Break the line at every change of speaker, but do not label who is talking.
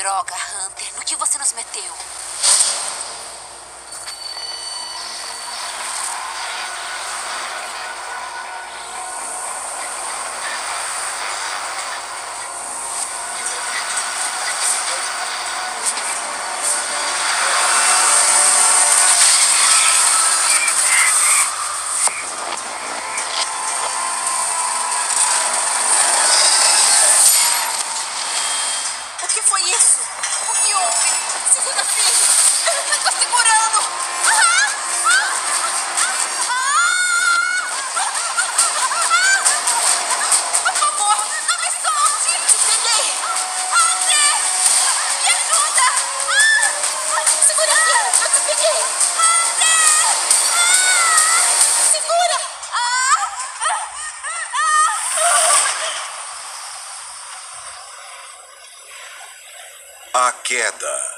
Droga, Hunter, no que você nos meteu?
A queda.